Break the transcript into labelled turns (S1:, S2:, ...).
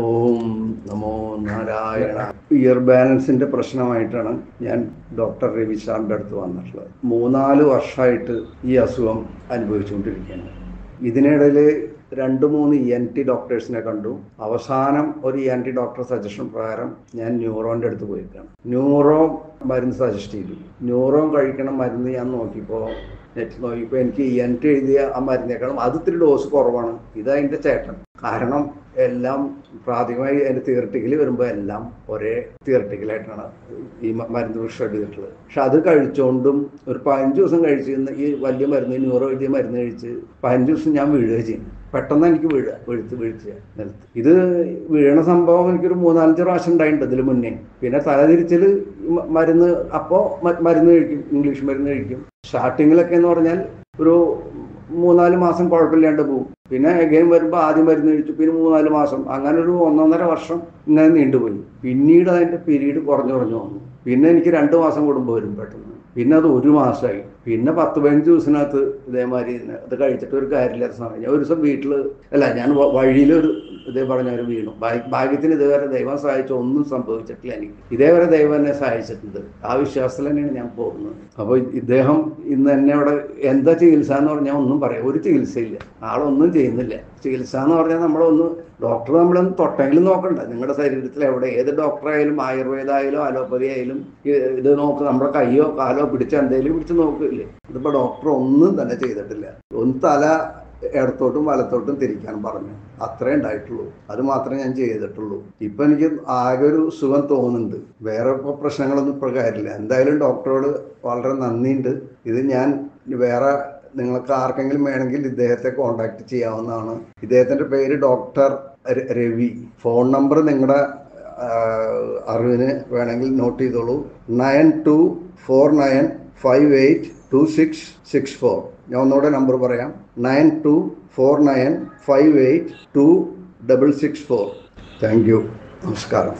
S1: ഓം നമോ Narayana. Year ബാലൻസിന്റെ പ്രശ്നമായിട്ടാണ് ഞാൻ doctor Ravi സാറിന്റെ അടുത്ത് വന്നിട്ടുള്ളത്. മൂന്നാൽ വർഷമായിട്ട് ഈ അസുഖം അനുഭവിച്ചുകൊണ്ടിരിക്കുകയാണ്. ഇതിനിടയിൽ രണ്ട് മൂന്ന് ഇ എൻ ടി ഡോക്ടേഴ്സിനെ കണ്ടു. അവസാനം ഒരു E N T doctor suggestion പ്രകാരം ഞാൻ ന്യൂറോന്റെ അടുത്ത് പോയിരിക്കുകയാണ്. ന്യൂറോ മരുന്ന് സജസ്റ്റ് ചെയ്തു. ന്യൂറോ കഴിക്കണം മരുന്ന് ഞാൻ നോക്കിയപ്പോൾ നെറ്റ് നോക്കിയപ്പോൾ എനിക്ക് ഇ എൻ ടി എഴുതിയ ആ മരുന്നേക്കാളും അത് ഇത്തിരി ഡോസ് കുറവാണ്. ഇതതിന്റെ ചേട്ടൻ. കാരണം എല്ലാം പ്രാഥമികമായി അതിന്റെ തിയറട്ടിക്കൽ വരുമ്പോൾ എല്ലാം ഒരേ തിയറട്ടിക്കലായിട്ടാണ് ഈ മരുന്ന് പ്രിസ്ക്രൈബ് ചെയ്തിട്ടുള്ളത്. പക്ഷെ അത് കഴിച്ചുകൊണ്ടും ഒരു പതിനഞ്ച് ദിവസം കഴിച്ചിരുന്ന ഈ വലിയ മരുന്ന് ന്യൂറോ വലിയ മരുന്ന് കഴിച്ച് പതിനഞ്ച് ദിവസം ഞാൻ വീഴുക ചെയ്യും പെട്ടെന്ന് എനിക്ക് വീഴുക വീഴ്ത്ത് വീഴ്ച നിലത്ത്. ഇത് വീഴണ സംഭവം എനിക്കൊരു മൂന്നാലഞ്ച് പ്രാവശ്യം ഉണ്ടായിട്ടുണ്ട് ഇതിൽ മുന്നേ. പിന്നെ തലതിരിച്ചിൽ മരുന്ന് അപ്പോ മരുന്ന് കഴിക്കും ഇംഗ്ലീഷ് മരുന്ന് കഴിക്കും. സ്റ്റാർട്ടിങ്ങിലൊക്കെ എന്ന് പറഞ്ഞാൽ ഒരു മൂന്നാൽ മാസം കുഴപ്പമില്ലാണ്ട് പോകും പിന്നെ എഗെയിൻ വരുമ്പോൾ ആദ്യം മരുന്ന് കഴിച്ചു പിന്നെ മൂന്നാൽ മാസം അങ്ങനെ ഒരു ഒന്നൊന്നര വർഷം ഇങ്ങനെ നീണ്ടുപോയി. പിന്നീട് അതിന്റെ പീരീഡ് കുറഞ്ഞു കുറഞ്ഞു വന്നു. പിന്നെ എനിക്ക് രണ്ട് മാസം കൂടുമ്പോൾ വരും പെട്ടെന്ന്. പിന്നെ അത് ഒരു മാസമായി പിന്നെ പത്ത് പതിനഞ്ച് ദിവസത്തിനകത്ത് ഇതേമാതിരി അത് കഴിച്ചിട്ട് ഒരു കാര്യമില്ലാത്ത സമയം ഞാൻ ഒരു ദിവസം വീട്ടിൽ അല്ല ഞാൻ വഴിയിലൊരു ഇതേ പറഞ്ഞ ഒരു വീണു. ഭാഗ്യ- ഭാഗ്യത്തിന് ഇതേവരെ ദൈവം സഹായിച്ച ഒന്നും സംഭവിച്ചിട്ടില്ല എനിക്ക്. ഇതേവരെ ദൈവം എന്നെ സഹായിച്ചിട്ടുണ്ട്. ആ വിശ്വാസത്തിൽ തന്നെയാണ് ഞാൻ പോകുന്നത്. അപ്പോൾ ഇദ്ദേഹം ഇന്ന് എന്നെ അവിടെ എന്താ ചികിത്സ എന്ന് പറഞ്ഞാൽ ഒന്നും പറയാം. ഒരു ചികിത്സയില്ല. ആളൊന്നും ചെയ്യുന്നില്ല. ചികിത്സ എന്ന് പറഞ്ഞാൽ നമ്മളൊന്ന് ഡോക്ടർ നമ്മളൊന്ന് തൊട്ടെങ്കിലും നോക്കണ്ട. നിങ്ങളുടെ ശരീരത്തിൽ എവിടെ ഏത് ഡോക്ടറായാലും ആയുർവേദമായാലും അലോപ്പതി ആയാലും ഇത് നോക്ക്. നമ്മുടെ കൈയോ കാലോ പിടിച്ച് എന്തെങ്കിലും പിടിച്ച് നോക്കില്ലേ? ഇതിപ്പോ ഡോക്ടർ ഒന്നും തന്നെ ചെയ്തിട്ടില്ല. ഒന്ന് തല ഇടത്തോട്ടും വലത്തോട്ടും തിരിക്കാൻ പറഞ്ഞു. അത്രേ ഉണ്ടായിട്ടുള്ളൂ. അത് മാത്രമേ ഞാൻ ചെയ്തിട്ടുള്ളൂ. ഇപ്പൊ എനിക്ക് ആകെ ഒരു സുഖം തോന്നുന്നുണ്ട്. വേറെ ഇപ്പൊ പ്രശ്നങ്ങളൊന്നും ഇപ്പോൾ കാര്യമില്ല. എന്തായാലും ഡോക്ടറോട് വളരെ നന്ദിയുണ്ട്. ഇത് ഞാൻ വേറെ നിങ്ങൾക്ക് ആർക്കെങ്കിലും വേണമെങ്കിൽ ഇദ്ദേഹത്തെ കോണ്ടാക്ട് ചെയ്യാവുന്നതാണ്. ഇദ്ദേഹത്തിന്റെ പേര് ഡോക്ടർ രവി. ഫോൺ നമ്പർ നിങ്ങളുടെ അറിവിന് വേണമെങ്കിൽ നോട്ട് ചെയ്തോളൂ. Nine two four nine five eight two six six four ഞാൻ ഒന്നുകൂടെ നമ്പർ പറയാം. Nine two four nine five eight two double six four thank you നമസ്കാരം.